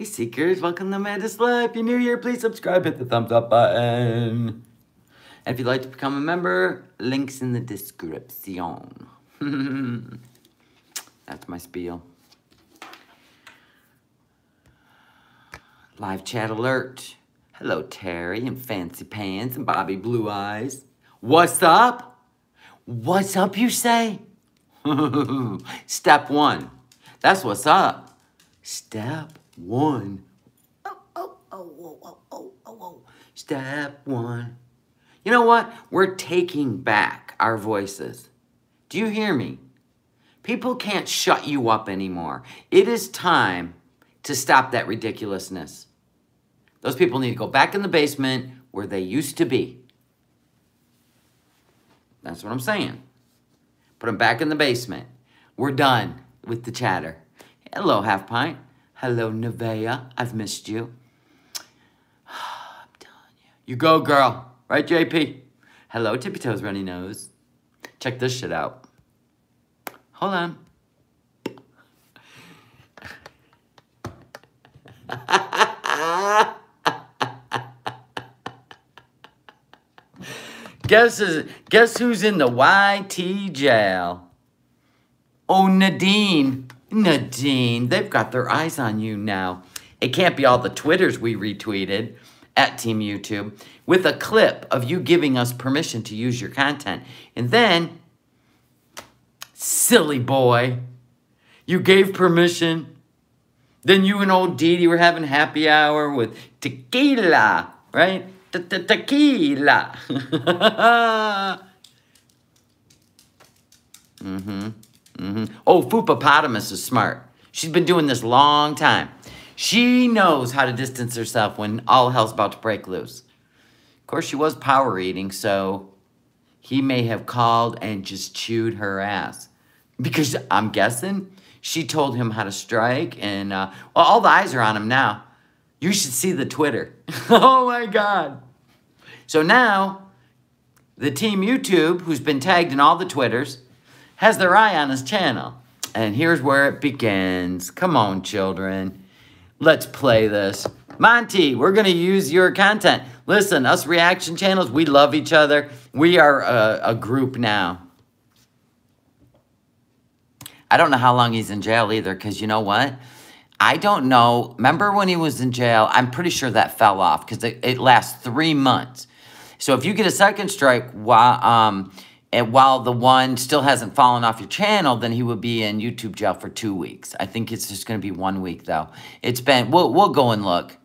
Hey Seekers, welcome to Madness Life. If you're new here, please subscribe, hit the thumbs up button. And if you'd like to become a member, links in the description. That's my spiel. Live chat alert. Hello, Terry and Fancy Pants and Bobby Blue Eyes. What's up? What's up, you say? Step one. That's what's up. Step one. Oh, oh, oh, oh, oh, oh, oh, oh. Step one. You know what? We're taking back our voices. Do you hear me? People can't shut you up anymore. It is time to stop that ridiculousness. Those people need to go back in the basement where they used to be. That's what I'm saying. Put them back in the basement. We're done with the chatter. Hello, Half Pint. Hello, Nevea. I've missed you. I'm telling you. You go, girl. Right, JP? Hello, Tippy Toes Runny Nose. Check this shit out. Hold on. guess guess who's in the YT jail? Oh, Nadine. Nadine, they've got their eyes on you now. It can't be all the Twitters we retweeted at Team YouTube with a clip of you giving us permission to use your content. And then, silly boy, you gave permission. Then you and old Dee Dee were having happy hour with tequila, right? Tequila. mm-hmm. Mm-hmm. Oh, Fupopotamus is smart. She's been doing this long time. She knows how to distance herself when all hell's about to break loose. Of course, she was power eating, so he may have called and just chewed her ass. Because I'm guessing she told him how to strike, and uh, well, all the eyes are on him now. You should see the Twitter. oh my God. So now, the team YouTube, who's been tagged in all the Twitters, has their eye on his channel. And here's where it begins. Come on, children. Let's play this. Monty, we're going to use your content. Listen, us reaction channels, we love each other. We are a, a group now. I don't know how long he's in jail either, because you know what? I don't know. Remember when he was in jail? I'm pretty sure that fell off because it, it, lasts three months. So if you get a second strike while um, and while the one still hasn't fallen off your channel, then he would be in YouTube jail for two weeks. I think it's just going to be one week though. It's been we'll we'll go and look,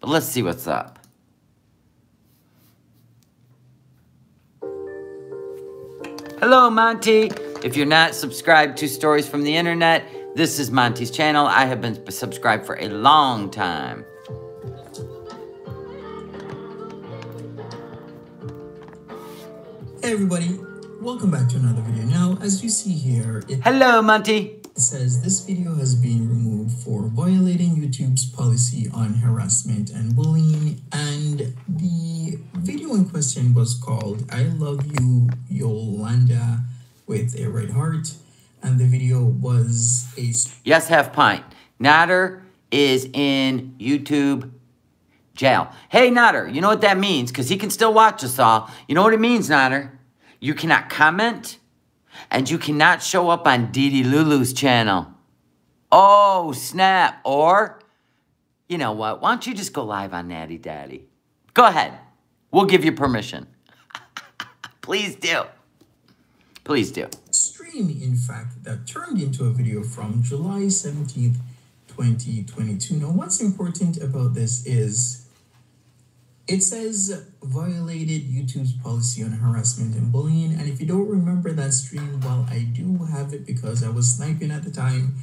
but let's see what's up. Hello, Monty. If you're not subscribed to Stories from the Internet, this is Monty's channel. I have been subscribed for a long time. Hey everybody, welcome back to another video. Now, as you see here, it Hello, Monty. Says this video has been removed for violating YouTube's policy on harassment and bullying, and the video in question was called I Love You, Yolanda with a red heart, and the video was a... Yes, half pint. Natter is in YouTube jail. Hey, Natter, you know what that means? Because he can still watch us all. You know what it means, Natter? You cannot comment, and you cannot show up on Dee Lulu's channel. Oh, snap. Or, you know what? Why don't you just go live on Natty Daddy? Go ahead. We'll give you permission. Please do. Please do. Stream, in fact, that turned into a video from July 17th, 2022. Now, what's important about this is it says violated YouTube's policy on harassment and bullying. And if you don't remember that stream, well, I do have it because I was sniping at the time.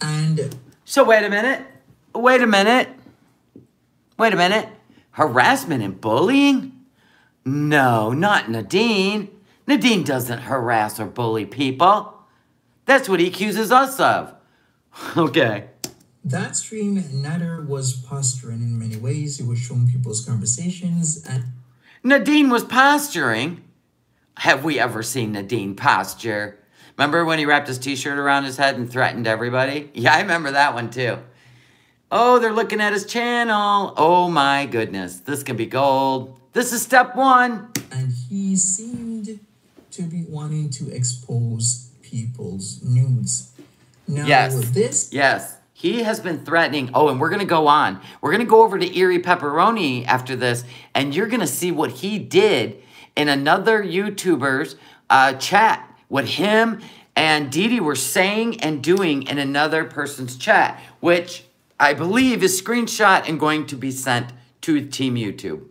And so, wait a minute. Wait a minute. Wait a minute. Harassment and bullying? No, not Nadine. Nadine doesn't harass or bully people. That's what he accuses us of. okay. That stream, Natter was posturing in many ways. He was showing people's conversations and Nadine was posturing. Have we ever seen Nadine posture? Remember when he wrapped his t-shirt around his head and threatened everybody? Yeah, I remember that one too. Oh, they're looking at his channel. Oh my goodness. This can be gold. This is step one. And he seemed to be wanting to expose people's nudes. Now, Yes. this Yes. He has been threatening. Oh, and we're going to go on. We're going to go over to Erie Pepperoni after this, and you're going to see what he did in another YouTuber's uh, chat. What him and Dee were saying and doing in another person's chat, which I believe is screenshot and going to be sent to Team YouTube.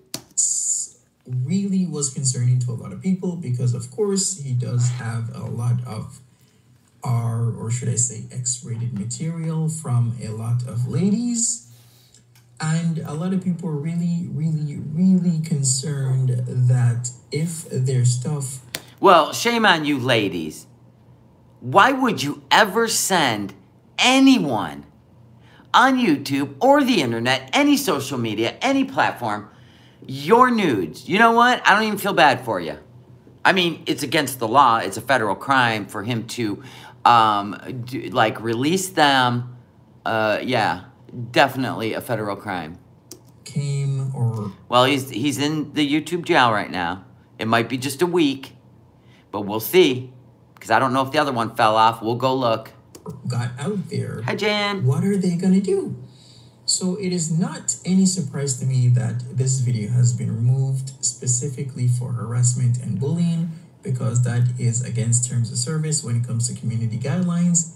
really was concerning to a lot of people because, of course, he does have a lot of R, or should I say, X rated material from a lot of ladies. And a lot of people are really, really, really concerned that if their stuff Well, shame on you, ladies. Why would you ever send anyone on YouTube or the internet, any social media, any platform, your nudes? You know what? I don't even feel bad for you. I mean, it's against the law. It's a federal crime for him to, um, do, like, release them. Uh, yeah, definitely a federal crime. came or Well, he's he's in the YouTube jail right now. It might be just a week, but we'll see. Because I don't know if the other one fell off. We'll go look. got out there, Hi, Jan. what are they going to do? So it is not any surprise to me that this video has been removed specifically for harassment and bullying because that is against terms of service when it comes to community guidelines.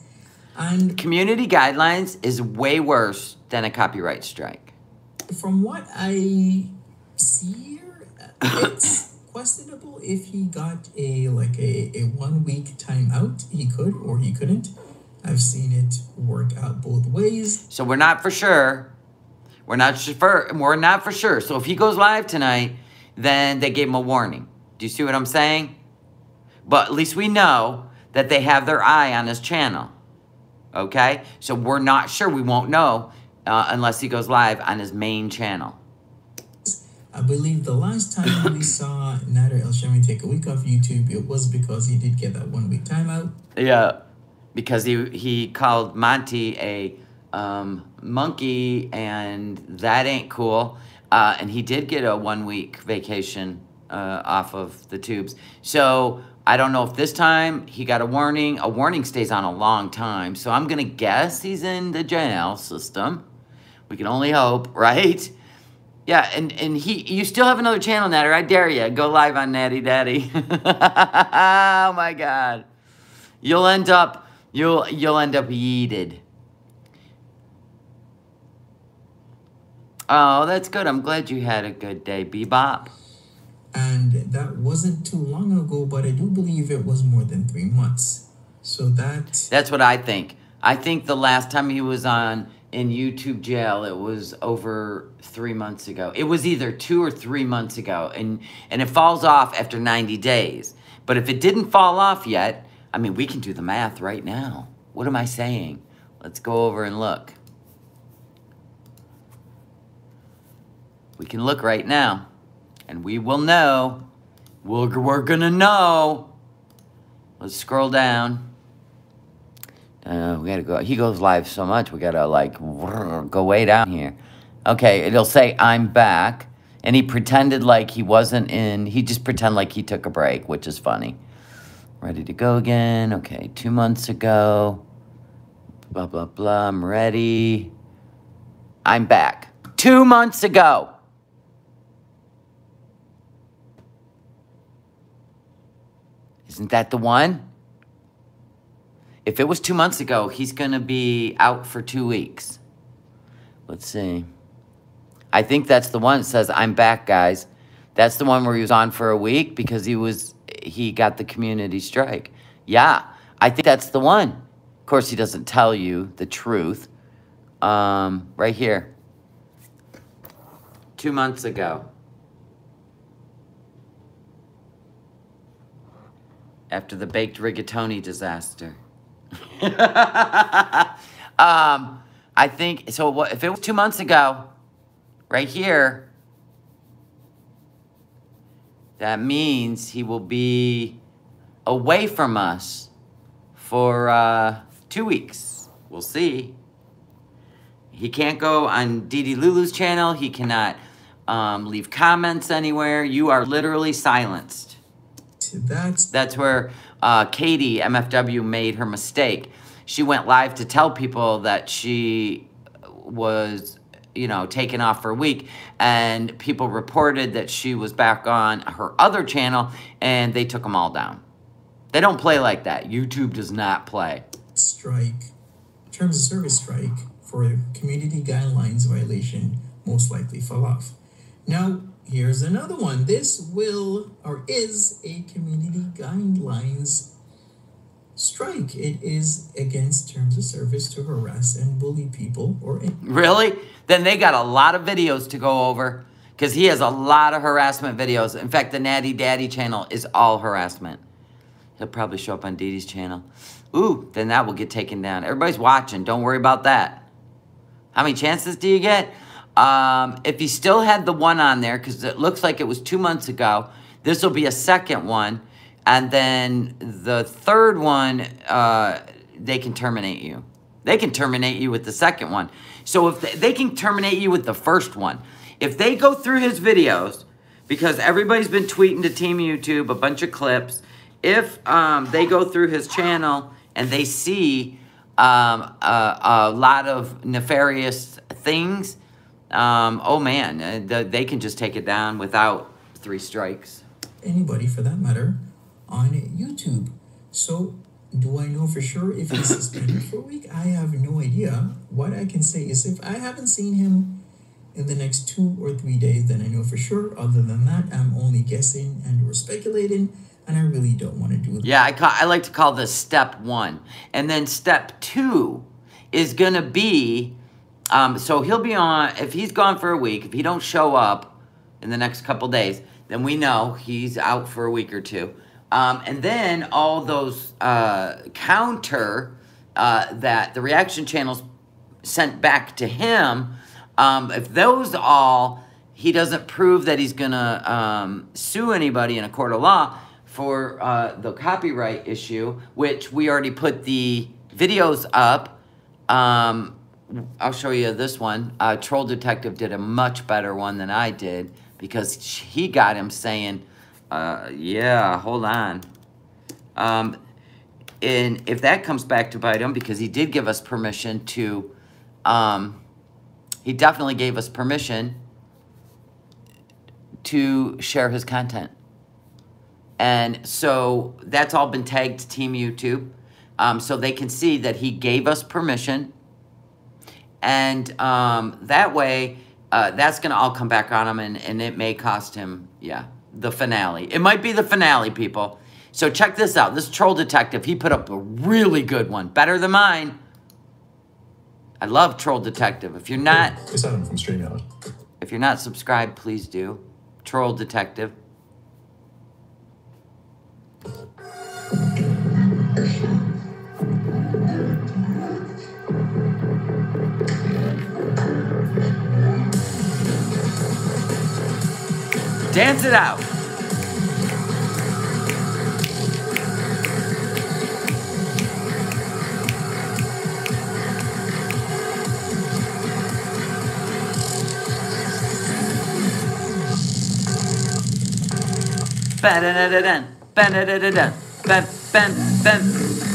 And Community guidelines is way worse than a copyright strike. from what I see here, it's questionable if he got a like a, a one week timeout. He could or he couldn't. I've seen it work out both ways. So we're not for sure. We're not sure. We're not for sure. So if he goes live tonight, then they gave him a warning. Do you see what I'm saying? But at least we know that they have their eye on his channel. Okay? So we're not sure. We won't know uh, unless he goes live on his main channel. I believe the last time we saw Nader El Shami take a week off YouTube, it was because he did get that one week timeout. Yeah, because he he called Monty a um, monkey, and that ain't cool. Uh, and he did get a one week vacation uh, off of the tubes. So I don't know if this time he got a warning. A warning stays on a long time, so I'm gonna guess he's in the jail system. We can only hope, right? Yeah, and, and he you still have another channel, Natter. I dare you. Go live on Natty Daddy. oh my god. You'll end up you'll you'll end up yeeted. Oh, that's good. I'm glad you had a good day, Bebop. And that wasn't too long ago, but I do believe it was more than three months. So that That's what I think. I think the last time he was on in YouTube jail, it was over three months ago. It was either two or three months ago, and and it falls off after 90 days. But if it didn't fall off yet, I mean, we can do the math right now. What am I saying? Let's go over and look. We can look right now, and we will know. We'll, we're gonna know. Let's scroll down. Uh, we gotta go. He goes live so much, we gotta like go way down here. Okay, it'll say I'm back, and he pretended like he wasn't in. He just pretended like he took a break, which is funny. Ready to go again. Okay, two months ago. Blah blah blah. I'm ready. I'm back. Two months ago. Isn't that the one? If it was two months ago, he's going to be out for two weeks. Let's see. I think that's the one that says, I'm back, guys. That's the one where he was on for a week because he was he got the community strike. Yeah, I think that's the one. Of course, he doesn't tell you the truth. Um, right here. Two months ago. After the baked rigatoni disaster. um, I think so. If it was two months ago? Right here. That means he will be away from us for uh, two weeks. We'll see. He can't go on Dee Dee Lulu's channel. He cannot um, leave comments anywhere. You are literally silenced. That's That's where uh, Katie MFW made her mistake. She went live to tell people that she was, you know, taken off for a week, and people reported that she was back on her other channel, and they took them all down. They don't play like that. YouTube does not play. strike, terms of service strike for a community guidelines violation most likely fell off. Now, here's another one. This will or is a community guidelines strike. It is against terms of service to harass and bully people or Really? Then they got a lot of videos to go over because he has a lot of harassment videos. In fact, the Natty Daddy channel is all harassment. He'll probably show up on Dee Dee's channel. Ooh, then that will get taken down. Everybody's watching. Don't worry about that. How many chances do you get? Um, if he still had the one on there, because it looks like it was two months ago, this will be a second one. And then the third one, uh, they can terminate you. They can terminate you with the second one. So if they, they can terminate you with the first one, if they go through his videos, because everybody's been tweeting to Team YouTube a bunch of clips, if um, they go through his channel and they see um, a, a lot of nefarious things, um, oh man, uh, the, they can just take it down without three strikes. anybody for that matter on YouTube. So, do I know for sure if he's suspended for a week? I have no idea. What I can say is if I haven't seen him in the next two or three days, then I know for sure. Other than that, I'm only guessing and we're speculating, and I really don't want to do that. Yeah, I, I like to call this step one. And then step two is going to be, um, so he'll be on, if he's gone for a week, if he don't show up in the next couple days, then we know he's out for a week or two. Um, and then all those uh, counter uh, that the reaction channels sent back to him, um, if those all, he doesn't prove that he's going to um, sue anybody in a court of law for uh, the copyright issue, which we already put the videos up. Um, I'll show you this one. Uh, Troll Detective did a much better one than I did because he got him saying, uh, yeah, hold on. Um, and if that comes back to bite him, because he did give us permission to, um, he definitely gave us permission to share his content. And so that's all been tagged to Team YouTube. Um, so they can see that he gave us permission. And um, that way, uh, that's going to all come back on him and, and it may cost him, yeah, the finale. It might be the finale, people. So check this out. This Troll Detective, he put up a really good one. Better than mine. I love Troll Detective. If you're not, It's Adam from StreamYard. if you're not subscribed, please do. Troll Detective. Dance it out. Ba-da-da-da-dun, ba-da-da-da-dun, bam, bam, bam. You're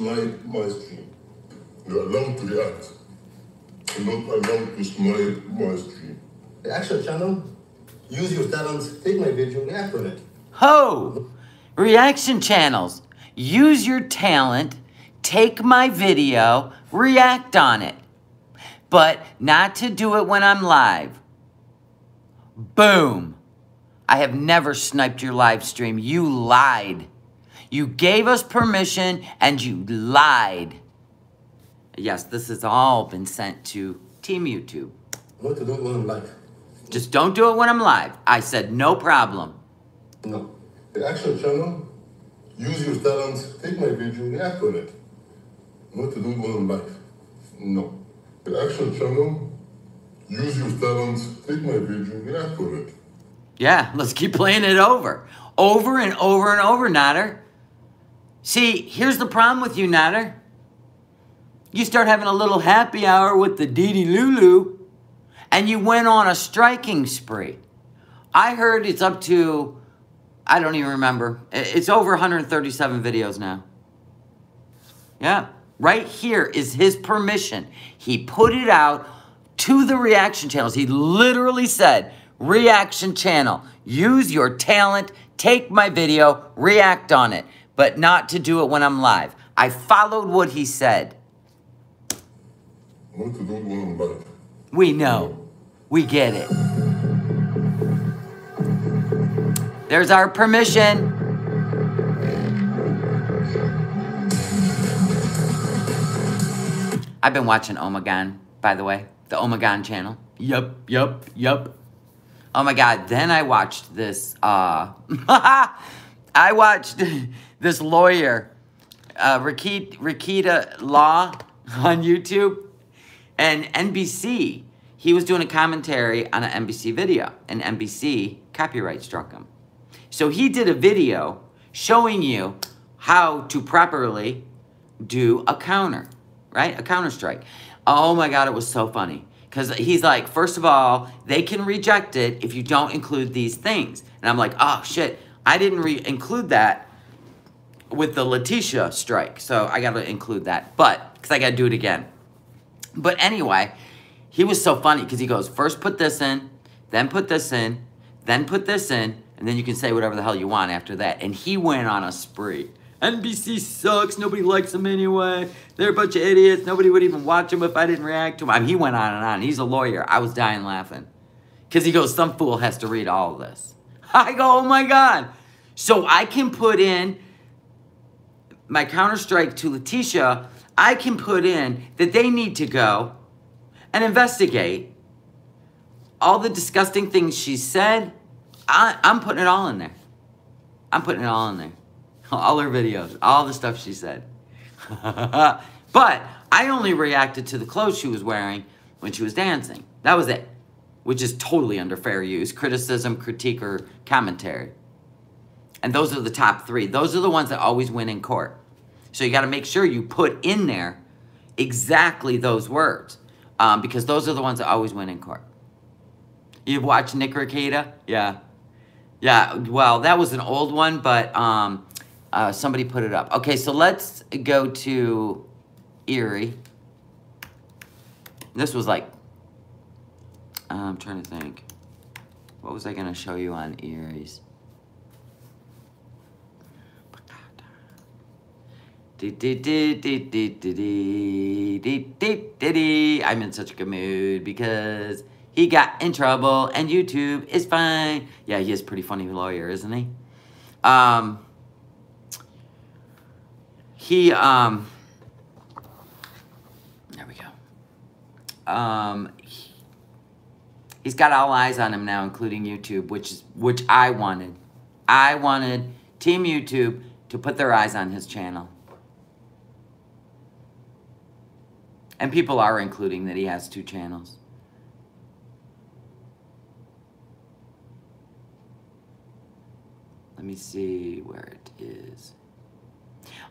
smile my stream. You're allowed to react. You're not allowed to smile my stream. Reaction channel, use your talents, take my video, react on it. Ho! Reaction channels. Use your talent, take my video, react on it. But not to do it when I'm live. Boom. I have never sniped your live stream. You lied. You gave us permission and you lied. Yes, this has all been sent to Team YouTube. Not to do when I'm live. Just don't do it when I'm live. I said no problem. No. The actual channel, use your talents, take my video, react on it. Not to do it one life. No. The actual channel, use your talents, take my video, react on it. Yeah, let's keep playing it over. Over and over and over, Nader. See, here's the problem with you, Nader. You start having a little happy hour with the Dee Dee Lulu, and you went on a striking spree. I heard it's up to, I don't even remember. It's over 137 videos now. Yeah, right here is his permission. He put it out to the reaction channels. He literally said, reaction channel, use your talent, take my video, react on it, but not to do it when I'm live. I followed what he said. Not to do it one life. We know. We get it. There's our permission. I've been watching Omegon, by the way. The Omegon channel. Yup, yup, yup. Oh my god, then I watched this, uh... I watched this lawyer, uh, Rekieta, Rekieta Law on YouTube and NBC. He was doing a commentary on an NBC video, and NBC copyright struck him. So he did a video showing you how to properly do a counter, right? A counter strike. Oh my God, it was so funny. Because he's like, first of all, they can reject it if you don't include these things. And I'm like, oh shit, I didn't include that with the Letitia strike. So I got to include that. But, because I got to do it again. But anyway, he was so funny because he goes, first put this in, then put this in, then put this in, and then you can say whatever the hell you want after that. And he went on a spree. NBC sucks. Nobody likes them anyway. They're a bunch of idiots. Nobody would even watch them if I didn't react to them. I mean, he went on and on. He's a lawyer. I was dying laughing. Because he goes, some fool has to read all of this. I go, oh my God. So I can put in my Counter-Strike to Letitia. I can put in that they need to go and investigate all the disgusting things she said. I, I'm putting it all in there. I'm putting it all in there. All her videos, all the stuff she said. but I only reacted to the clothes she was wearing when she was dancing. That was it. Which is totally under fair use. Criticism, critique, or commentary. And those are the top three. Those are the ones that always win in court. So you got to make sure you put in there exactly those words. Um, because those are the ones that always win in court. You've watched Nick Rekieta? Yeah. Yeah, well, that was an old one, but um, uh, somebody put it up. Okay, so let's go to Erie. This was like, I'm trying to think. What was I going to show you on Erie's? I'm in such a good mood because he got in trouble and YouTube is fine. Yeah, he is pretty funny lawyer, isn't he? Um, he, um, there we go. Um, he, he's got all eyes on him now, including YouTube, which is, which I wanted. I wanted Team YouTube to put their eyes on his channel. And people are including that he has two channels. Let me see where it is.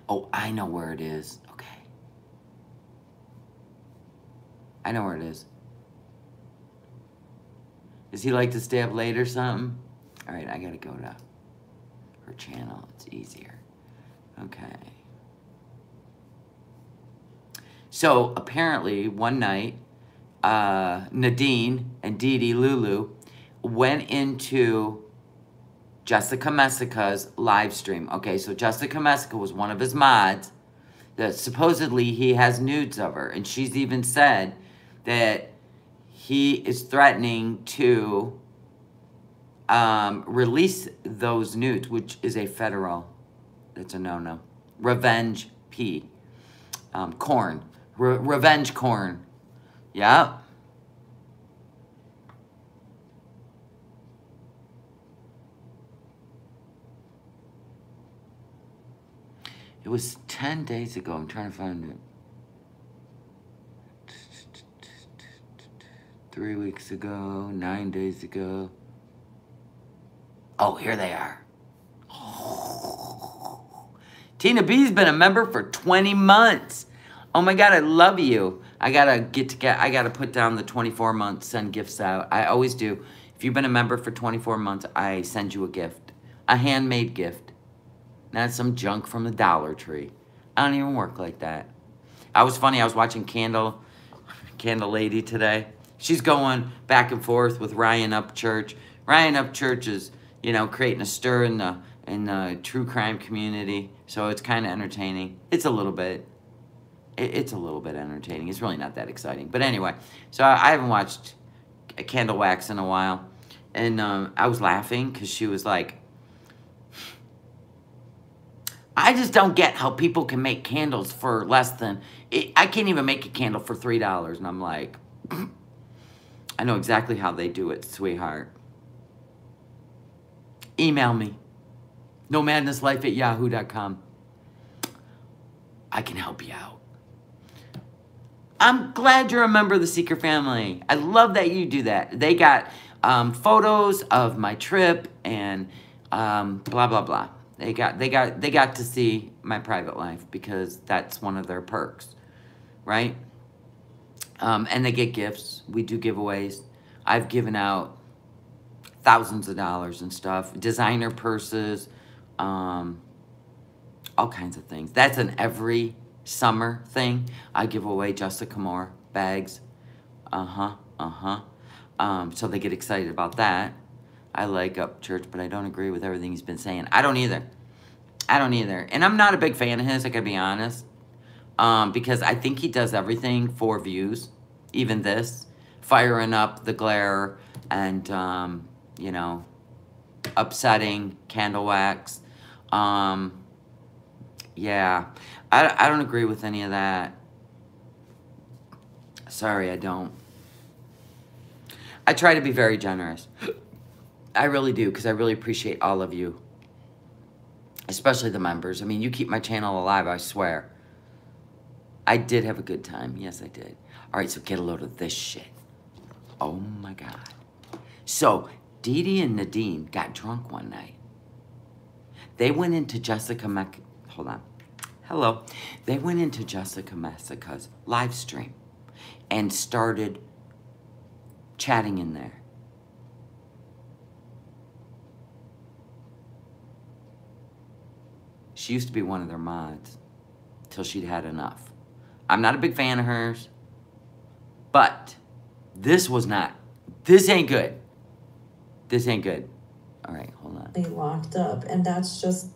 Oh, I know where it is. Okay. I know where it is. Does he like to stay up late or something? All right, I gotta go to her channel. It's easier. Okay. So apparently, one night, uh, Nadine and Dee Dee Lulu went into Jessica Messica's live stream. Okay, so Jessica Messica was one of his mods that supposedly he has nudes of her. And she's even said that he is threatening to um, release those nudes, which is a federal, that's a no-no. Revenge P. Um, corn. Re revenge corn. Yeah. It was 10 days ago. I'm trying to find it. Three weeks ago, nine days ago. Oh, here they are. Tina B's been a member for 20 months. Oh my God, I love you. I gotta get to get, I gotta put down the 24 months, send gifts out. I always do. If you've been a member for 24 months, I send you a gift. A handmade gift. Not some junk from the Dollar Tree. I don't even work like that. I was funny, I was watching Candle, Candle Lady today. She's going back and forth with Ryan Upchurch. Ryan Upchurch is, you know, creating a stir in the in the true crime community. So it's kind of entertaining. It's a little bit. It, it's a little bit entertaining. It's really not that exciting. But anyway, so I, I haven't watched Candle Wax in a while. And um, I was laughing because she was like, I just don't get how people can make candles for less than, it, I can't even make a candle for $3. And I'm like, I know exactly how they do it, sweetheart. Email me. NoMadnessLife at yahoo.com. I can help you out. I'm glad you're a member of the Seeker family. I love that you do that. They got um, photos of my trip and um, blah blah blah. They got they got they got to see my private life because that's one of their perks, right? Um, and they get gifts. We do giveaways. I've given out thousands of dollars and stuff, designer purses, um, all kinds of things. That's an every summer thing. I give away Jessica Moore bags. Uh huh. Uh huh. Um, so they get excited about that. I like Upchurch, but I don't agree with everything he's been saying. I don't either. I don't either. And I'm not a big fan of his, I gotta be honest. Um, because I think he does everything for views. Even this. Firing up the glare and, um, you know, upsetting candle wax. Um, yeah. I, I don't agree with any of that. Sorry, I don't. I try to be very generous. I really do, because I really appreciate all of you. Especially the members. I mean, you keep my channel alive, I swear. I did have a good time. Yes, I did. All right, so get a load of this shit. Oh, my God. So, Dee Dee and Nadine got drunk one night. They went into Jessica Mec... Hold on. Hello. They went into Jessica Messica's live stream and started chatting in there. She used to be one of their mods till she'd had enough. I'm not a big fan of hers, but this was not, this ain't good. This ain't good. All right, hold on. They locked up, and that's just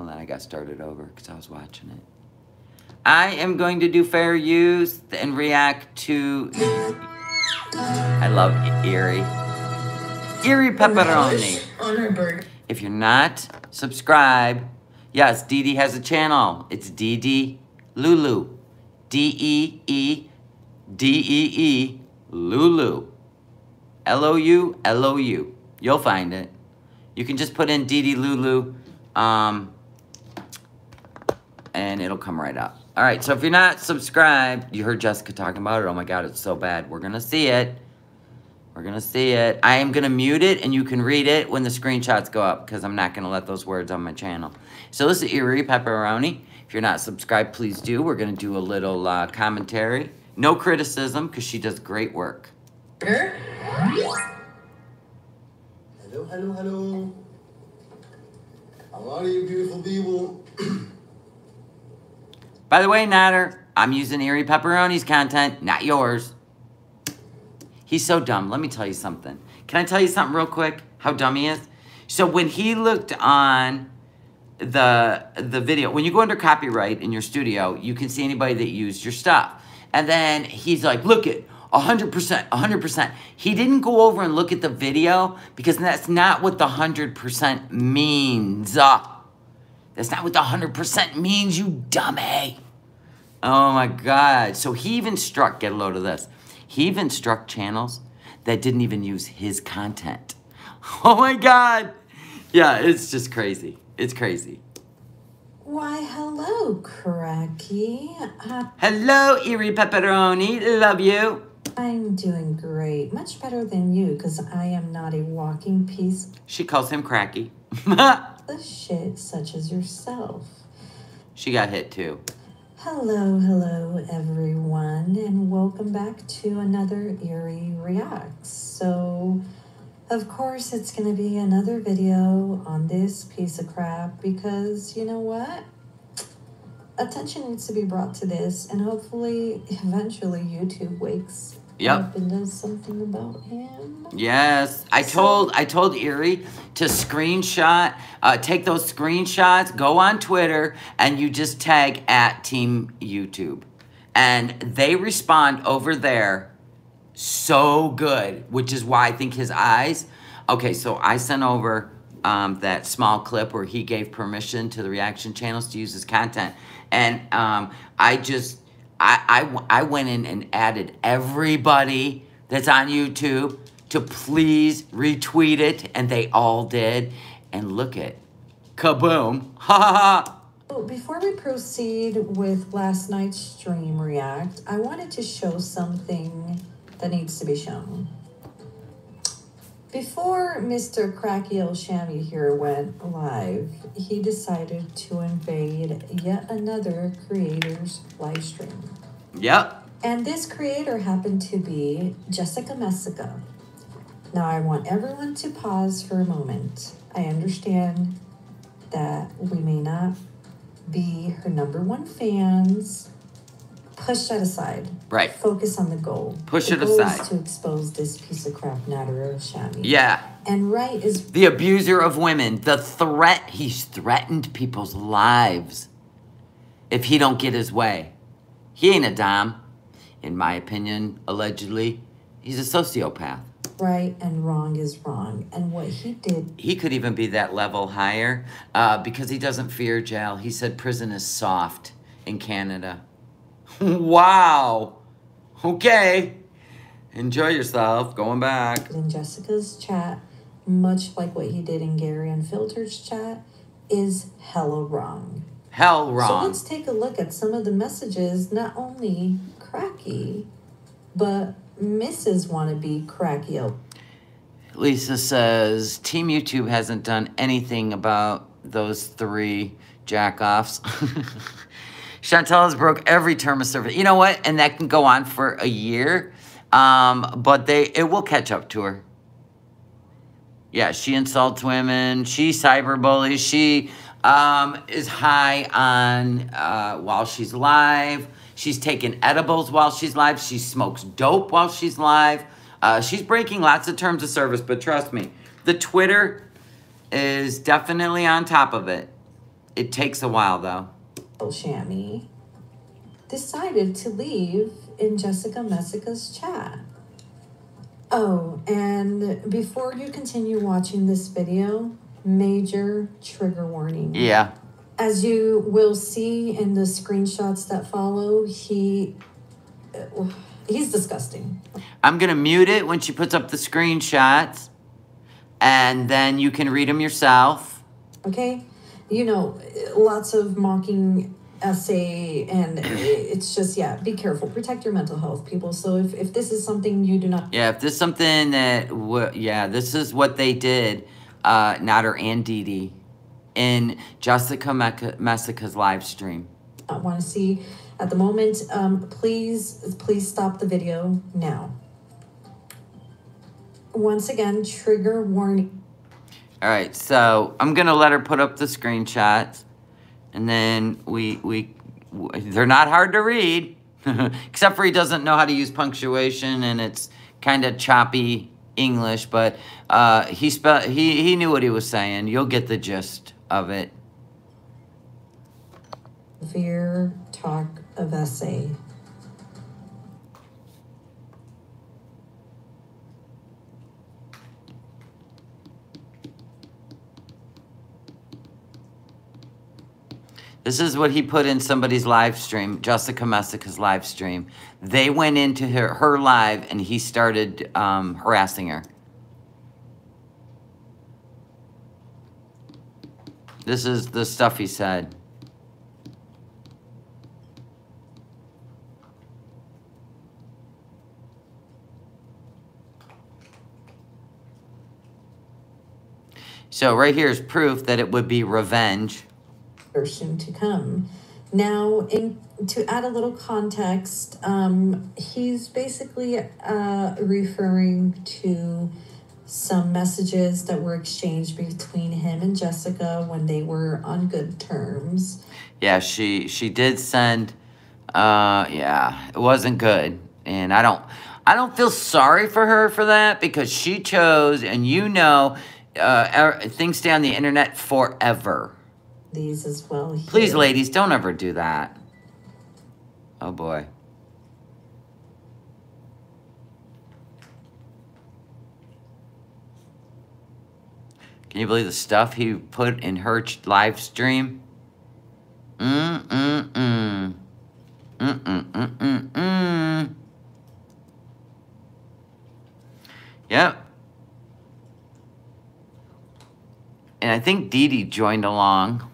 Hold then I got started over because I was watching it. I am going to do fair use and react to. I love Erie. Erie pepperoni. her bird. If you're not, subscribe. Yes, Dee Dee has a channel. It's Dee Dee Lulu. D E E D E E Lulu. L O U L O U. You'll find it. You can just put in Dee Dee Lulu. Um, and it'll come right up. All right, so if you're not subscribed, you heard Jessica talking about it. Oh my God, it's so bad. We're going to see it. We're going to see it. I am going to mute it, and you can read it when the screenshots go up because I'm not going to let those words on my channel. So this is Erie Pepperoni. If you're not subscribed, please do. We're going to do a little uh, commentary. No criticism because she does great work. Hello, hello, hello. How are you, beautiful people? By the way, Natter, I'm using Erie Pepperoni's content, not yours. He's so dumb. Let me tell you something. Can I tell you something real quick? How dumb he is? So when he looked on the the video, when you go under copyright in your studio, you can see anybody that used your stuff. And then he's like, look it, 100%, 100%. He didn't go over and look at the video because that's not what the 100% means. Uh, that's not what the 100% means, you dummy. Oh my God. So he even struck, get a load of this. He even struck channels that didn't even use his content. Oh my God. Yeah, it's just crazy. It's crazy. Why, hello, Cracky. Uh, Hello, Erie Pepperoni. Love you. I'm doing great. Much better than you, because I am not a walking piece She calls him Cracky. of shit such as yourself. she got hit too. Hello, hello, everyone, and welcome back to another Eerie Reacts. So, of course, it's going to be another video on this piece of crap because you know what? Attention needs to be brought to this, and hopefully, eventually, YouTube wakes Yep. does something about him. Yes, I told I told Erie to screenshot, uh, take those screenshots, go on Twitter, and you just tag at Team YouTube, and they respond over there so good, which is why I think his eyes. Okay, so I sent over um, that small clip where he gave permission to the reaction channels to use his content, and um, I just I, I I went in and added everybody that's on YouTube to please retweet it, and they all did. And look at kaboom! Ha ha ha! Before we proceed with last night's stream react, I wanted to show something that needs to be shown. Before Mr. Cracky El Shami here went live, he decided to invade yet another creator's live stream. Yep. And this creator happened to be Jessica Messica. Now, I want everyone to pause for a moment. I understand that we may not be her number one fans. Push that aside. Right. Focus on the goal. Push the it goal aside. Is to expose this piece of crap, Nader Shami. Yeah. And right is The abuser of women. The threat. He's threatened people's lives if he don't get his way. He ain't a dom. In my opinion, allegedly, he's a sociopath. right and wrong is wrong. And what he did He could even be that level higher uh, because he doesn't fear jail. He said prison is soft in Canada. wow. Okay. Enjoy yourself. Going back. in Jessica's chat, much like what he did in Gary Unfiltered's chat, is hella wrong. Hell wrong. So let's take a look at some of the messages, not only Cracky, but Mrs. Wannabe Cracky. Lisa says Team YouTube hasn't done anything about those three jackoffs. Chantel has broke every term of service. You know what? And that can go on for a year. Um, but they it will catch up to her. Yeah, she insults women. She cyberbullies. She um, is high on uh, while she's live. She's taking edibles while she's live. She smokes dope while she's live. Uh, she's breaking lots of terms of service, but trust me, the Twitter is definitely on top of it. It takes a while though. Shami decided to leave in Jessica Messica's chat. Oh, and before you continue watching this video, major trigger warning. Yeah. As you will see in the screenshots that follow, he he's disgusting. I'm going to mute it when she puts up the screenshots, and then you can read them yourself. Okay? You know, lots of mocking essay and it's just yeah, be careful. Protect your mental health, people. So if, if this is something you do not Yeah, if this is something that, w- yeah, this is what they did, uh, Nader and Dee Dee, in Jessica Messica's live stream. I want to see at the moment, um, please please stop the video now. Once again, trigger warning. All right, so I'm gonna let her put up the screenshots, and then we we they're not hard to read, except for he doesn't know how to use punctuation, and it's kind of choppy English. But uh, he spell he he knew what he was saying. You'll get the gist of it. Fear talk of essay. This is what he put in somebody's live stream, Jessica Messica's live stream. They went into her, her live and he started um, harassing her. This is the stuff he said. So right here is proof that it would be revenge. Soon to come. Now, in to add a little context, um, he's basically uh, referring to some messages that were exchanged between him and Jessica when they were on good terms. Yeah, she she did send. Uh, yeah, it wasn't good, and I don't I don't feel sorry for her for that because she chose, and you know, uh, er, things stay on the internet forever. These as well. Here. Please, ladies, don't ever do that. Oh boy. Can you believe the stuff he put in her live stream? Mm mm mm. Mm mm mm mm mm. Yep. And I think Dee Dee joined along.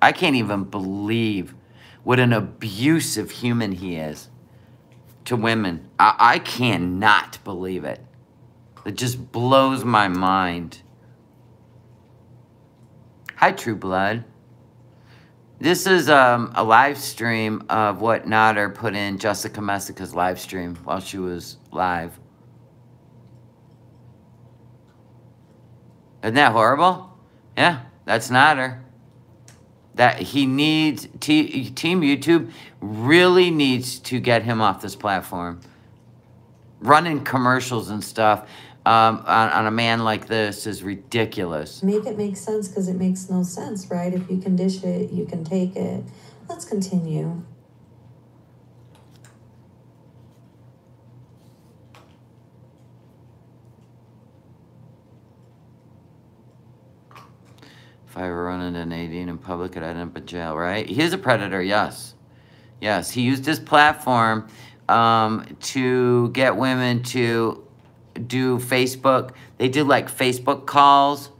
I can't even believe what an abusive human he is to women. I, I cannot believe it. It just blows my mind. Hi, True Blood. This is um, a live stream of what Nader put in Jessica Messica's live stream while she was live. Isn't that horrible? Yeah, that's Nader that he needs T, team youtube really needs to get him off this platform. Running commercials and stuff um, on, on, a man like this is ridiculous. Make it make sense because it makes no sense right? If you can dish it you can take it. Let's continue I were running an 18 in public, I'd end up in jail, right? He's a predator, yes. Yes, he used his platform um, to get women to do Facebook. They did like Facebook calls,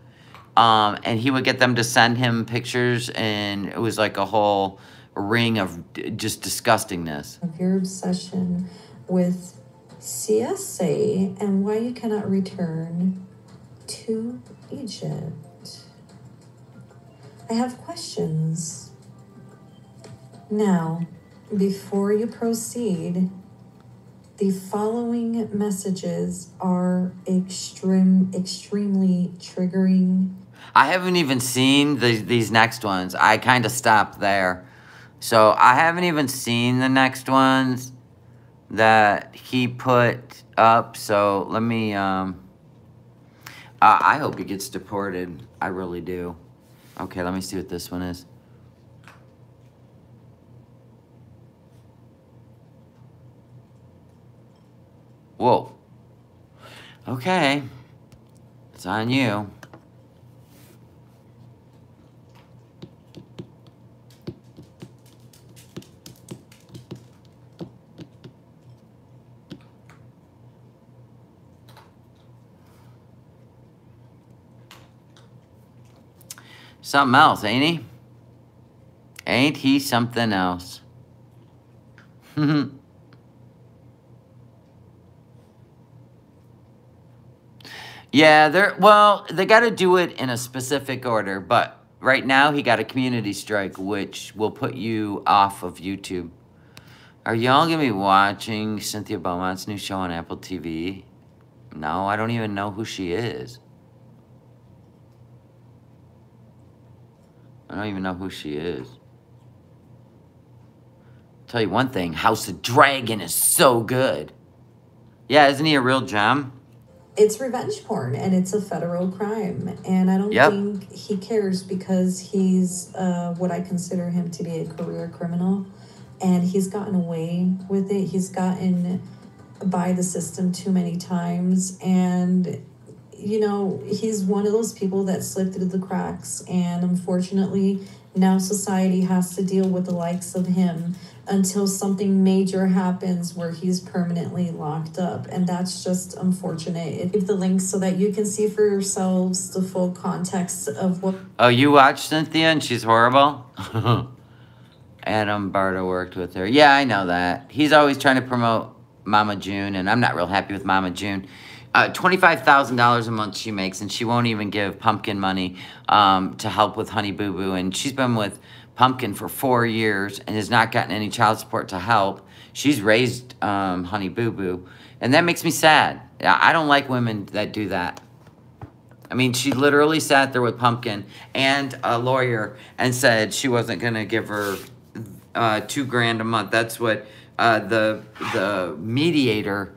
um, and he would get them to send him pictures, and it was like a whole ring of just disgustingness. Of your obsession with CSA and why you cannot return to Egypt. I have questions. Now, before you proceed, the following messages are extreme, extremely triggering. I haven't even seen the, these next ones. I kind of stopped there. So I haven't even seen the next ones that he put up. So let me, um, uh, I hope he gets deported. I really do. Okay, let me see what this one is. Whoa. Okay. It's on you. Something else, ain't he? Ain't he something else? yeah, they're well, they got to do it in a specific order, but right now he got a community strike which will put you off of YouTube. Are y'all going to be watching Cynthia Beaumont's new show on Apple TV? No, I don't even know who she is. I don't even know who she is. Tell you one thing, House of Dragon is so good. Yeah, isn't he a real gem? It's revenge porn and it's a federal crime. And I don't yep. think he cares because he's uh, what I consider him to be a career criminal. And he's gotten away with it. He's gotten by the system too many times. And you know, he's one of those people that slipped through the cracks. And unfortunately, now society has to deal with the likes of him until something major happens where he's permanently locked up. And that's just unfortunate. Give the link so that you can see for yourselves the full context of what. Oh, you watched Cynthia and she's horrible? Adam Barta worked with her. Yeah, I know that. He's always trying to promote Mama June, and I'm not real happy with Mama June. Uh, $25,000 a month she makes, and she won't even give Pumpkin money um, to help with Honey Boo Boo. And she's been with Pumpkin for four years and has not gotten any child support to help. She's raised um, Honey Boo Boo, and that makes me sad. I don't like women that do that. I mean, she literally sat there with Pumpkin and a lawyer and said she wasn't going to give her uh, two grand a month. That's what uh, the the mediator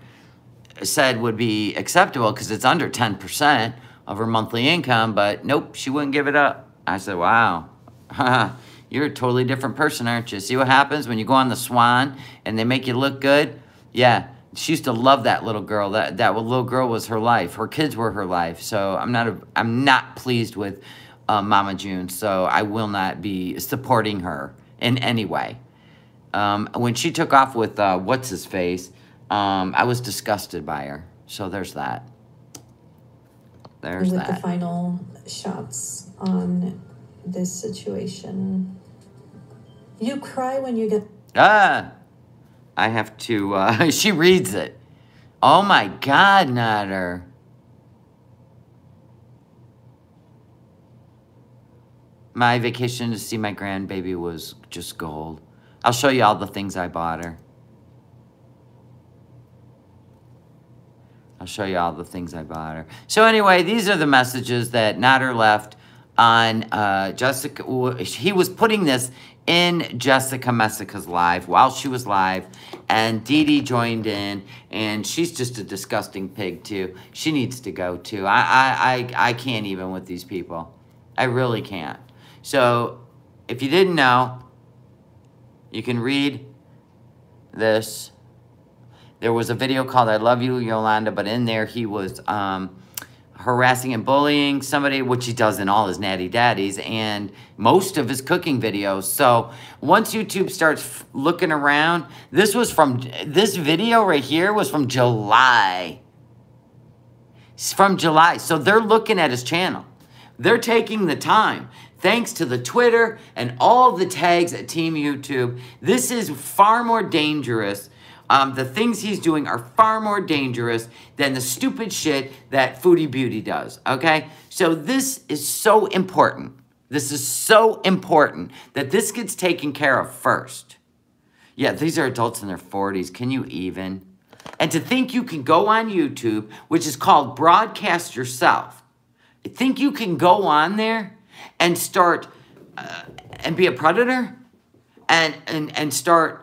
said would be acceptable because it's under 10% of her monthly income, but nope, she wouldn't give it up. I said, wow, you're a totally different person, aren't you? See what happens when you go on the Swan and they make you look good? Yeah, she used to love that little girl. That that little girl was her life. Her kids were her life. So I'm not a, I'm not pleased with uh, Mama June. So I will not be supporting her in any way. Um, when she took off with uh, what's his face, um, I was disgusted by her. So there's that. There's with that. the final shots on this situation. You cry when you get Ah, I have to. Uh, she reads it. Oh my God, Nutter. My vacation to see my grandbaby was just gold. I'll show you all the things I bought her. I'll show you all the things I bought her. So anyway, these are the messages that Nader left on uh, Jessica. He was putting this in Jessica Messica's live while she was live, and Dee Dee joined in, and she's just a disgusting pig too. She needs to go too. I I I, I can't even with these people. I really can't. So if you didn't know, you can read this. There was a video called I Love You, Yolanda, but in there he was um, harassing and bullying somebody, which he does in all his natty daddies and most of his cooking videos. So once YouTube starts looking around, this was from, this video right here was from July. It's from July. So they're looking at his channel. They're taking the time thanks to the Twitter and all the tags at Team YouTube. This is far more dangerous. Um, the things he's doing are far more dangerous than the stupid shit that Foodie Beauty does, okay? So this is so important. This is so important that this gets taken care of first. Yeah, these are adults in their 40s. Can you even? And to think you can go on YouTube, which is called Broadcast Yourself, think you can go on there and start uh, and be a predator and, and, and start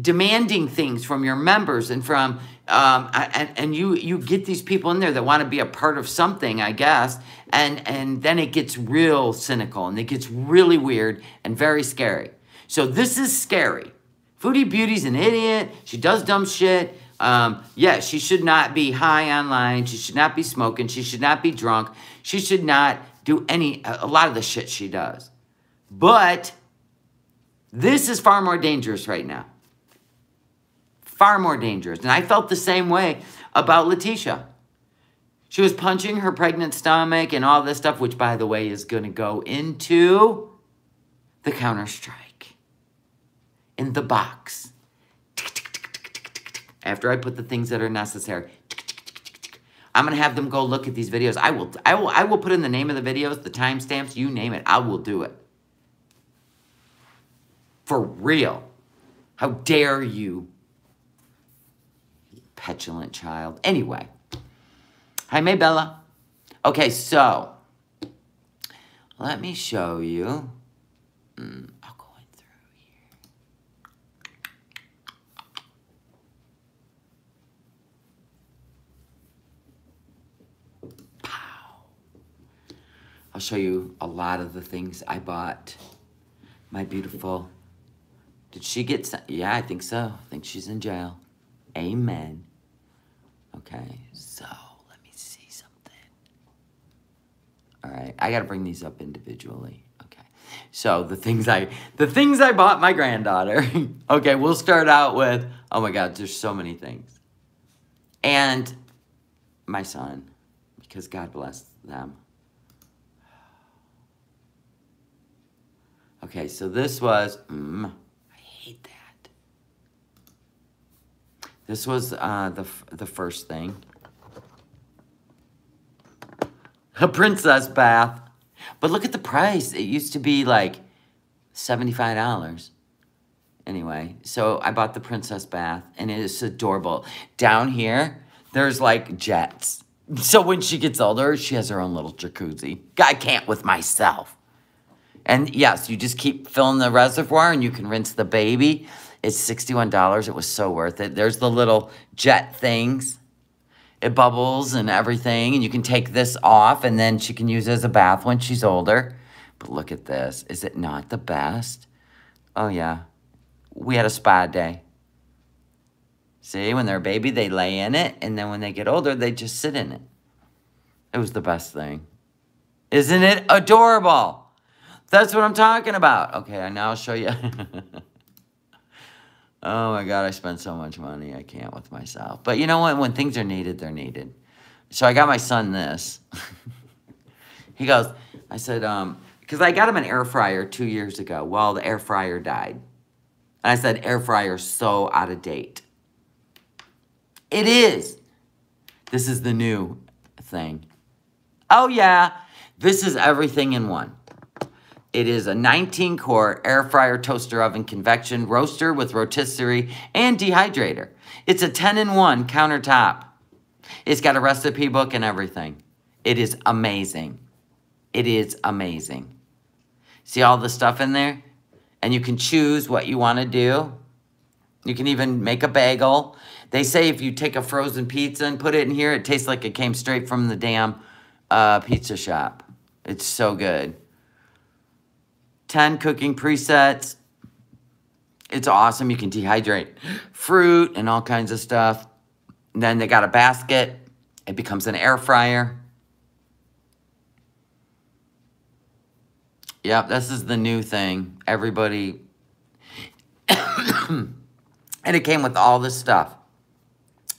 demanding things from your members and from um, and, and you you get these people in there that want to be a part of something i guess and and then it gets real cynical and it gets really weird and very scary. So this is scary. Foodie beauty's an idiot. She does dumb shit. Um, yeah she should not be high online. She should not be smoking. She should not be drunk. She should not do any a lot of the shit she does. But this is far more dangerous right now far more dangerous. And I felt the same way about Letitia. She was punching her pregnant stomach and all this stuff, which, by the way, is going to go into the Counter Strike in the box. After I put the things that are necessary. I'm going to have them go look at these videos. I will, I will, I will put in the name of the videos, the timestamps, you name it. I will do it. For real. How dare you petulant child. Anyway, hi, Maybella. Okay, so let me show you. Mm, I'll go in through here. Pow. I'll show you a lot of the things I bought. My beautiful. Did she get? Yeah, I think so. I think she's in jail. Amen. Okay, so let me see something. All right, I gotta bring these up individually. Okay, so the things I the things I bought my granddaughter. okay, we'll start out with oh my God, there's so many things, and my son, because God bless them. Okay, so this was. Mm, I hate that. This was uh, the, the first thing. A princess bath. But look at the price. It used to be like $75. Anyway, so I bought the princess bath and it is adorable. Down here, there's like jets. So when she gets older, she has her own little jacuzzi. I can't with myself. And yes, you just keep filling the reservoir and you can rinse the baby. It's $61. It was so worth it. There's the little jet things. It bubbles and everything. And you can take this off and then she can use it as a bath when she's older. But look at this. Is it not the best? Oh, yeah. We had a spa day. See, when they're a baby, they lay in it. And then when they get older, they just sit in it. It was the best thing. Isn't it adorable? That's what I'm talking about. Okay, now I'll show you. oh my God, I spent so much money. I can't with myself. But you know what? When things are needed, they're needed. So I got my son this. he goes, I said, um, because I got him an air fryer two years ago. Well, the air fryer died. And I said, air fryer's so out of date. It is. This is the new thing. Oh, yeah. This is everything in one. It is a 19 core air fryer toaster oven convection roaster with rotisserie and dehydrator. It's a 10 in 1 countertop. It's got a recipe book and everything. It is amazing. It is amazing. See all the stuff in there? And you can choose what you want to do. You can even make a bagel. They say if you take a frozen pizza and put it in here, it tastes like it came straight from the damn uh, pizza shop. It's so good. 10 cooking presets. It's awesome. You can dehydrate fruit and all kinds of stuff. And then they got a basket. It becomes an air fryer. Yep, this is the new thing. Everybody. and it came with all this stuff.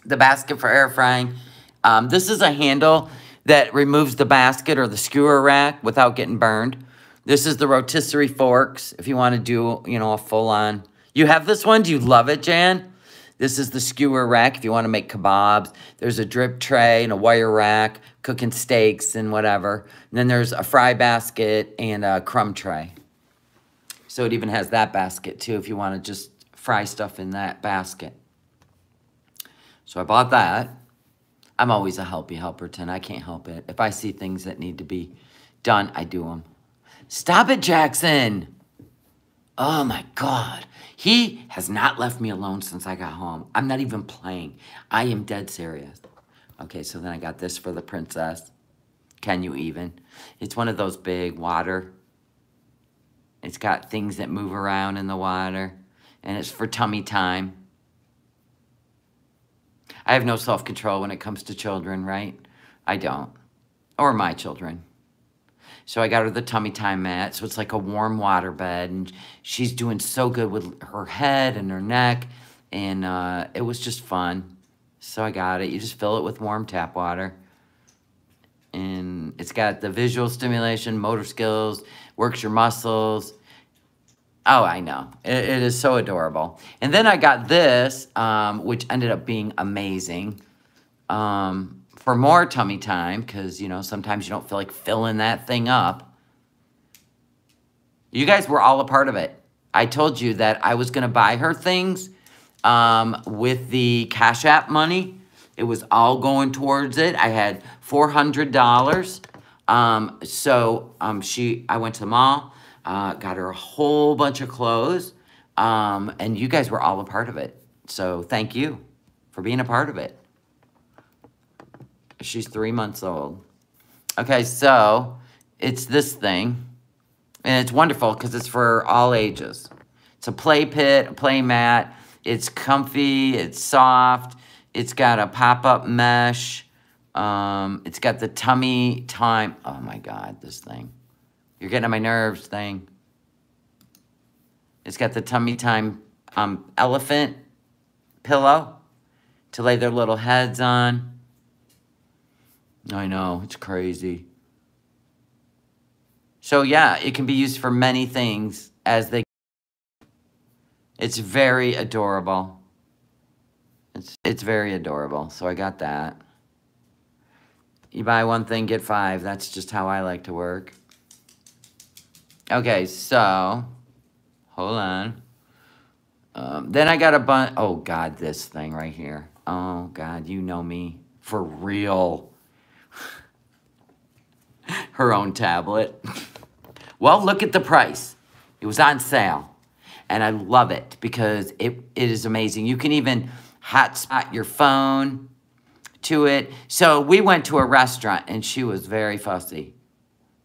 The basket for air frying. Um, this is a handle that removes the basket or the skewer rack without getting burned. This is the rotisserie forks if you want to do, you know, a full-on. You have this one? Do you love it, Jan? This is the skewer rack if you want to make kebabs. There's a drip tray and a wire rack, cooking steaks and whatever. And then there's a fry basket and a crumb tray. So it even has that basket too if you want to just fry stuff in that basket. So I bought that. I'm always a helpy helperton. I can't help it. If I see things that need to be done, I do them. Stop it, Jackson. Oh my God. He has not left me alone since I got home. I'm not even playing. I am dead serious. Okay, so then I got this for the princess. Can you even? It's one of those big water. It's got things that move around in the water. And it's for tummy time. I have no self-control when it comes to children, right? I don't. Or my children. So I got her the tummy time mat. So it's like a warm water bed. And she's doing so good with her head and her neck. And uh, it was just fun. So I got it. You just fill it with warm tap water. And it's got the visual stimulation, motor skills, works your muscles. Oh, I know. It, it is so adorable. And then I got this, um, which ended up being amazing. Um, for more tummy time because, you know, sometimes you don't feel like filling that thing up. You guys were all a part of it. I told you that I was going to buy her things um, with the Cash App money. It was all going towards it. I had $400. Um, so um, she, I went to the mall, uh, got her a whole bunch of clothes, um, and you guys were all a part of it. So thank you for being a part of it. She's three months old. Okay, so it's this thing. And it's wonderful because it's for all ages. It's a play pit, a play mat. It's comfy, it's soft. It's got a pop-up mesh. Um, it's got the tummy time. Oh my God, this thing. You're getting on my nerves thing. It's got the tummy time um, elephant pillow to lay their little heads on. I know, it's crazy. So yeah, it can be used for many things as they... It's very adorable. It's it's very adorable. So I got that. You buy one thing, get five. That's just how I like to work. Okay, so hold on. Um, then I got a bunch. Oh God, this thing right here. Oh God, you know me for real. Her own tablet. well, look at the price. It was on sale, and I love it because it it is amazing. You can even hotspot your phone to it. So we went to a restaurant and she was very fussy.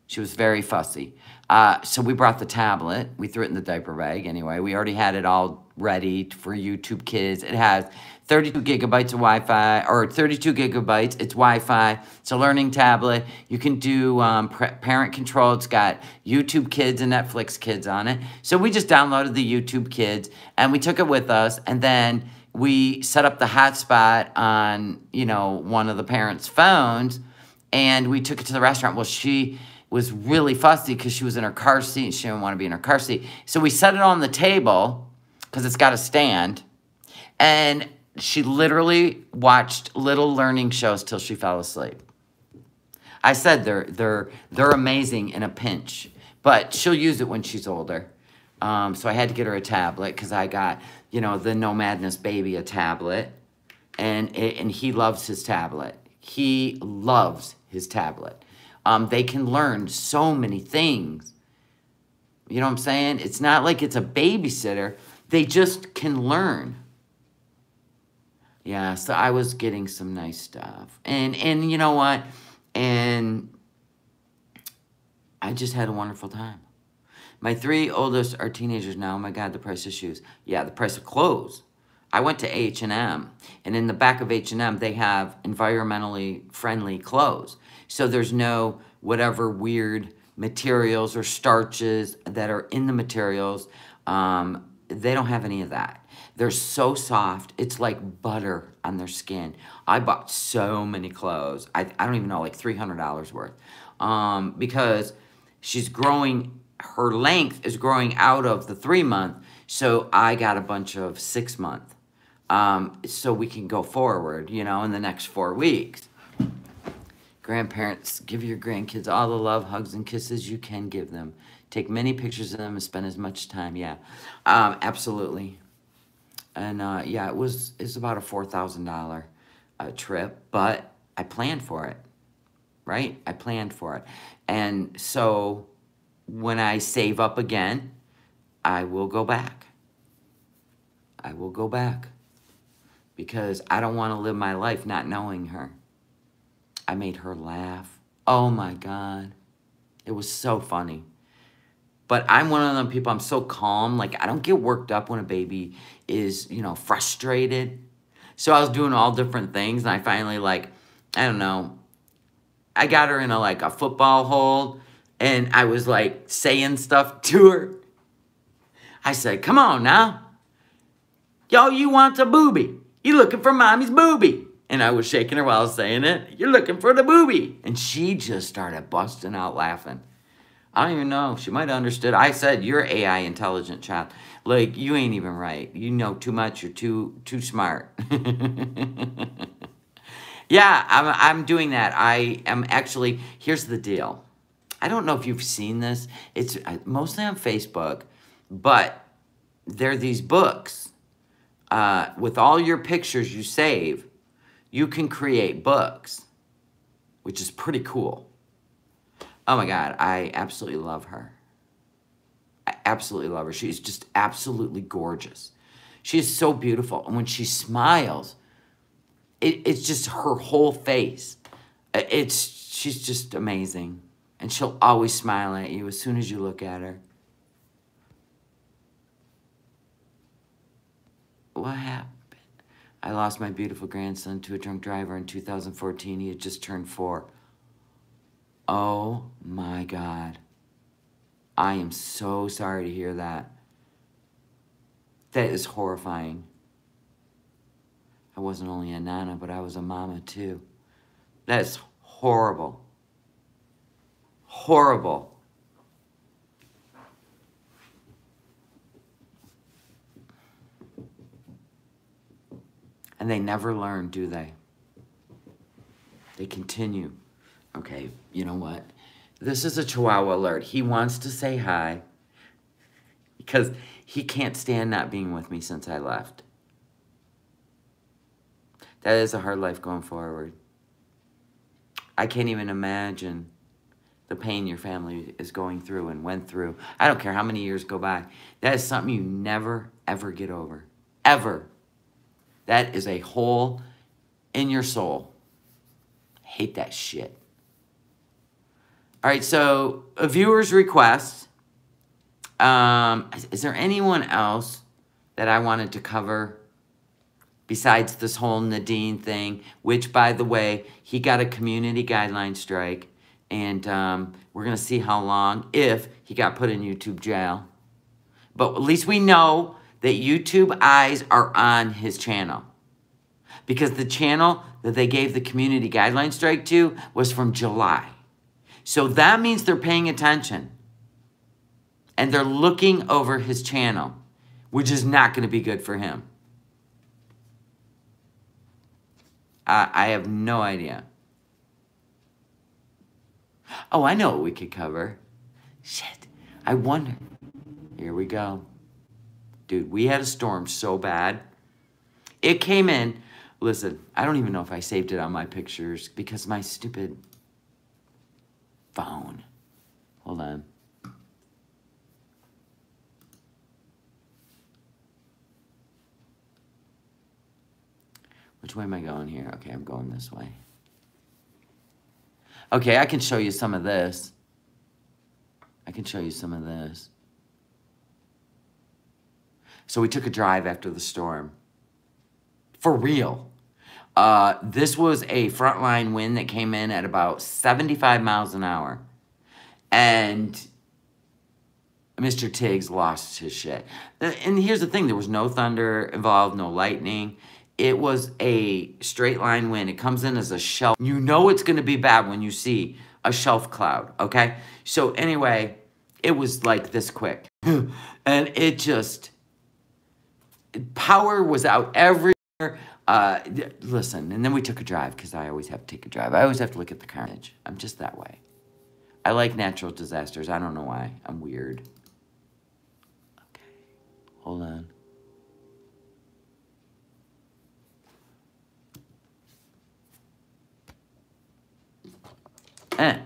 She was very fussy. Uh, so we brought the tablet. We threw it in the diaper bag anyway. We already had it all ready for YouTube Kids. It has 32 gigabytes of Wi-Fi, or 32 gigabytes. It's Wi-Fi. It's a learning tablet. You can do um, parent control. It's got YouTube Kids and Netflix Kids on it. So we just downloaded the YouTube Kids, and we took it with us, and then we set up the hotspot on, you know, one of the parents' phones and we took it to the restaurant. Well, she was really fussy because she was in her car seat she didn't want to be in her car seat. So we set it on the table because it's got a stand. And she literally watched little learning shows till she fell asleep. I said they're they're they're amazing in a pinch, but she'll use it when she's older. Um, so I had to get her a tablet because I got you know, the NOmadness baby a tablet, and and he loves his tablet. He loves his tablet. Um, they can learn so many things. You know what I'm saying? It's not like it's a babysitter. They just can learn. Yeah, so I was getting some nice stuff. And and you know what? And I just had a wonderful time. My three oldest are teenagers now. Oh my God, the price of shoes. Yeah, the price of clothes. I went to H&M, and in the back of H&M, they have environmentally friendly clothes. So there's no whatever weird materials or starches that are in the materials. Um, they don't have any of that. They're so soft. It's like butter on their skin. I bought so many clothes. I, I don't even know, like $300 worth. Um, because she's growing her length is growing out of the three month. So I got a bunch of six month. Um, so we can go forward, you know, in the next four weeks. Grandparents, give your grandkids all the love, hugs, and kisses you can give them. Take many pictures of them and spend as much time. Yeah, um, absolutely. And uh, yeah, it was it's about a four thousand dollar uh, trip, but I planned for it, right? I planned for it, and so when I save up again, I will go back. I will go back because I don't want to live my life not knowing her. I made her laugh. Oh my God. It was so funny. But I'm one of them people, I'm so calm. Like, I don't get worked up when a baby is, you know, frustrated. So I was doing all different things, and I finally, like, I don't know, I got her in a, like, a football hold, and I was like saying stuff to her. I said, come on now. Yo, you want a booby. You looking for mommy's booby. And I was shaking her while I was saying it. You're looking for the booby. And she just started busting out laughing. I don't even know. She might have understood. I said, you're AI intelligent child. Like, you ain't even right. You know too much. You're too too smart. yeah, I'm, I'm doing that. I am actually, here's the deal. I don't know if you've seen this. It's uh, mostly on Facebook, but there are these books. Uh, with all your pictures you save, you can create books, which is pretty cool. Oh my God, I absolutely love her. I absolutely love her. She's just absolutely gorgeous. She is so beautiful. And when she smiles, it, it's just her whole face. It's, she's just amazing. And she'll always smile at you as soon as you look at her. What happened? I lost my beautiful grandson to a drunk driver in 2014. He had just turned four. Oh my God. I am so sorry to hear that. That is horrifying. I wasn't only a nana, but I was a mama too. That's horrible horrible. And And they never learn, do they? They continue. Okay, you know what? This is a Chihuahua alert. He wants to say hi because he can't stand not being with me since I left. That is a hard life going forward. I can't even imagine the pain your family is going through and went through. I don't care how many years go by. That is something you never, ever get over. Ever. That is a hole in your soul. hate that shit. All right, so a viewer's request. Um, is, is there anyone else that I wanted to cover besides this whole Nadine thing, which, by the way, he got a community guideline strike, and um, we're going to see how long, if he got put in YouTube jail. But at least we know that YouTube eyes are on his channel. Because the channel that they gave the community guideline strike to was from July. So that means they're paying attention. And they're looking over his channel, which is not going to be good for him. I, I have no idea. Oh, I know what we could cover. Shit. I wonder. Here we go. Dude, we had a storm so bad. It came in. Listen, I don't even know if I saved it on my pictures because my stupid phone. Hold on. Which way am I going here? Okay, I'm going this way. Okay, I can show you some of this. I can show you some of this. So we took a drive after the storm. For real. Uh, this was a frontline wind that came in at about 75 miles an hour. And Mr. Tiggs lost his shit. And here's the thing, there was no thunder involved, no lightning. It was a straight line wind. It comes in as a shelf. You know it's going to be bad when you see a shelf cloud, okay? So anyway, it was like this quick. and it just, power was out everywhere. Uh, listen, and then we took a drive because I always have to take a drive. I always have to look at the carnage. I'm just that way. I like natural disasters. I don't know why. I'm weird. Okay, hold on. Eh.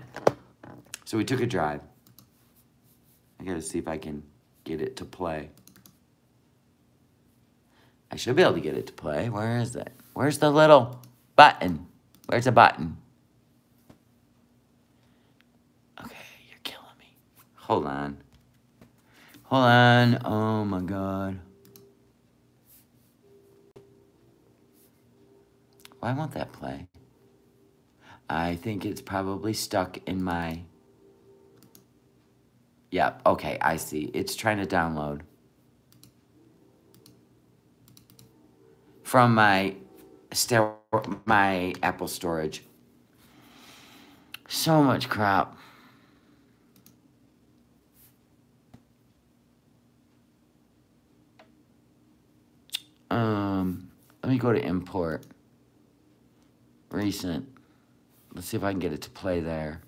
So we took a drive. I gotta see if I can get it to play. I should be able to get it to play. Where is it? Where's the little button? Where's the button? Okay, you're killing me. Hold on. Hold on. Oh my god. Why won't that play? I think it's probably stuck in my... Yep, okay, I see. It's trying to download. From my, my Apple storage. So much crap. Um, let me go to import. Recent. Let's see if I can get it to play there.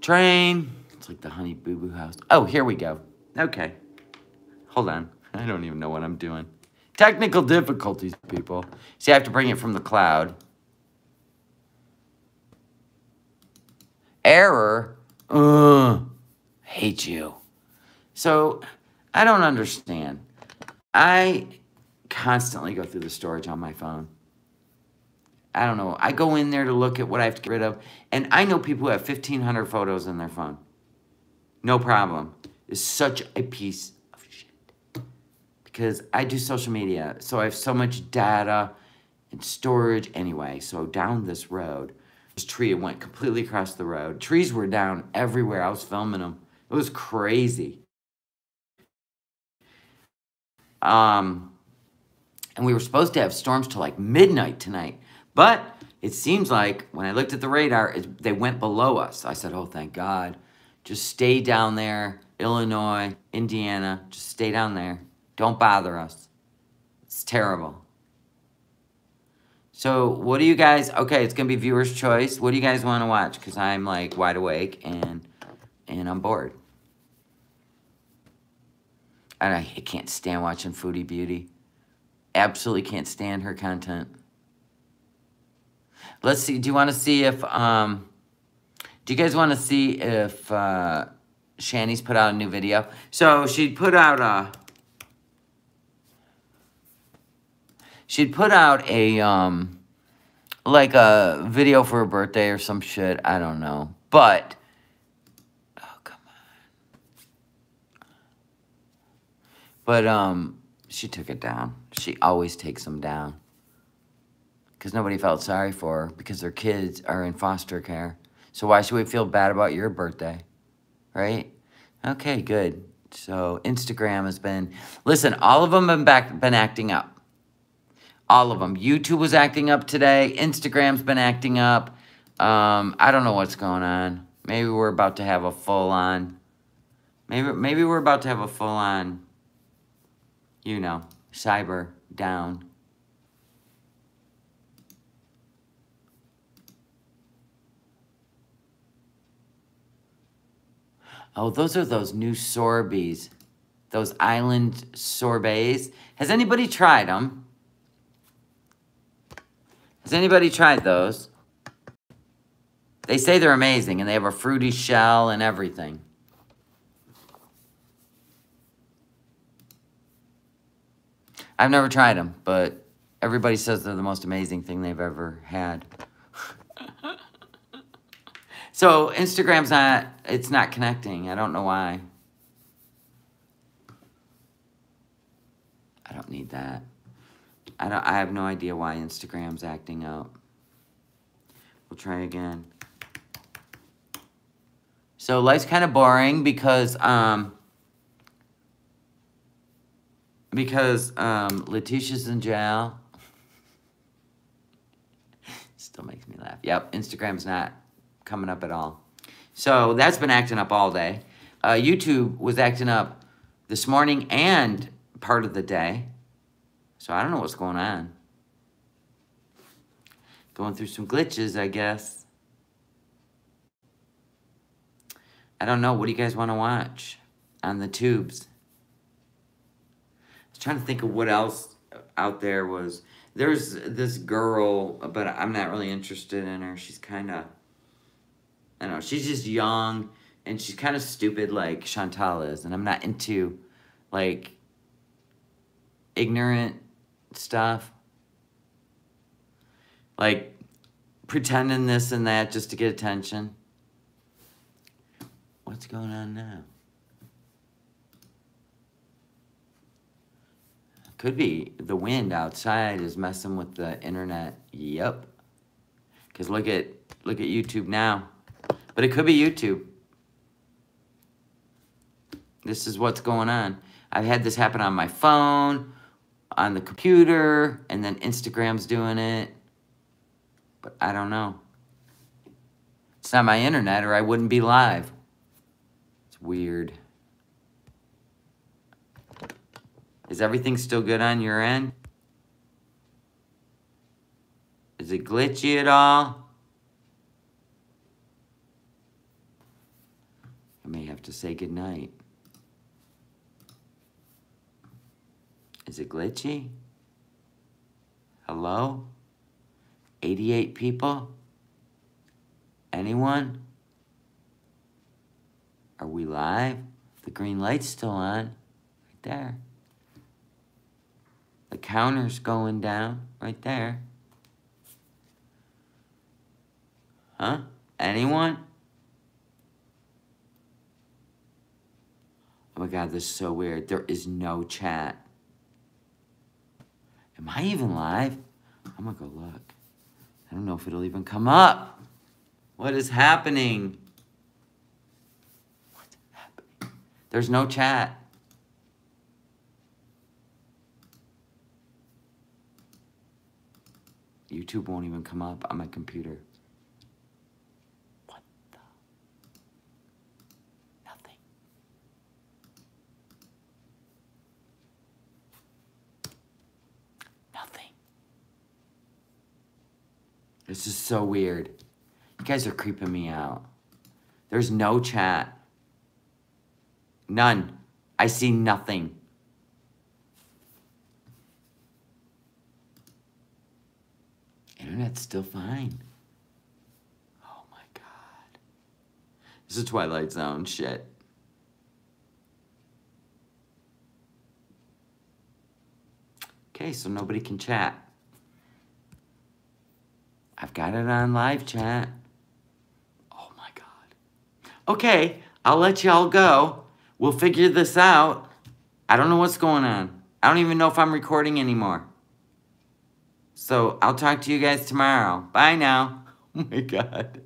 Train. It's like the Honey Boo Boo House. Oh, here we go. Okay. Hold on. I don't even know what I'm doing. Technical difficulties, people. See, I have to bring it from the cloud. Error. Ugh. Hate you. So, I don't understand. I constantly go through the storage on my phone. I don't know. I go in there to look at what I have to get rid of. And I know people who have 1,500 photos in their phone. No problem. It's such a piece of shit. Because I do social media. So I have so much data and storage anyway. So down this road, this tree went completely across the road. Trees were down everywhere. I was filming them. It was crazy. Um, and we were supposed to have storms till like midnight tonight. But it seems like when I looked at the radar, it, they went below us. I said, oh, thank God. Just stay down there, Illinois, Indiana. Just stay down there. Don't bother us. It's terrible. So, what do you guys? Okay, it's gonna be viewers' choice. What do you guys want to watch? Cause I'm like wide awake and and I'm bored. And I, I can't stand watching Foodie Beauty. Absolutely can't stand her content. Let's see. Do you want to see if um? Do you guys want to see if uh, put out a new video? So she put out a. She'd put out a um, like a video for her birthday or some shit. I don't know, but. Oh come on. But um, she took it down. She always takes them down. Because nobody felt sorry for her because their kids are in foster care. So why should we feel bad about your birthday? Right? Okay, good. So Instagram has been, listen, all of them have been, back, been acting up. All of them. YouTube was acting up today. Instagram's been acting up. Um, I don't know what's going on. Maybe we're about to have a full on. Maybe maybe we're about to have a full on. You know, cyber down. Oh, those are those new sorbies. Those island sorbets. Has anybody tried them? Has anybody tried those? They say they're amazing and they have a fruity shell and everything. I've never tried them, but everybody says they're the most amazing thing they've ever had. So Instagram's not, it's not connecting. I don't know why. I don't need that. I don't. I have no idea why Instagram's acting up. We'll try again. So life's kind of boring because um because um Letitia's in jail. Still makes me laugh. Yep, Instagram's not coming up at all. So that's been acting up all day. Uh, YouTube was acting up this morning and part of the day. So I don't know what's going on. Going through some glitches, I guess. I don't know. What do you guys want to watch on the tubes? I was trying to think of what else out there was. There's this girl, but I'm not really interested in her. She's kind of, I don't know, she's just young and she's kind of stupid like Chantal is. And I'm not into like ignorant stuff. Like pretending this and that just to get attention. What's going on now? Could be the wind outside is messing with the internet. Yep. Cause look at look at YouTube now. But it could be YouTube. This is what's going on. I've had this happen on my phone, on the computer, and then Instagram's doing it. But I don't know. It's not my internet or I wouldn't be live. It's weird. Is everything still good on your end? Is it glitchy at all? I may have to say goodnight. Is it glitchy? Hello? 88 people? Anyone? Are we live? The green light's still on. Right there. The counter's going down. Right there. Huh? Anyone? Oh my god, this is so weird. There is no chat. Am I even live? I'm gonna go look. I don't know if it'll even come up. What is happening? What's happening? There's no chat. YouTube won't even come up on my computer. What the? This is so weird. You guys are creeping me out. There's no chat. None. I see nothing. Internet's still fine. Oh my god. This is Twilight Zone shit. Okay, so nobody can chat. I've got it on live chat. Oh my god. Okay, I'll let y'all go. We'll figure this out. I don't know what's going on. I don't even know if I'm recording anymore. So I'll talk to you guys tomorrow. Bye now. Oh my god.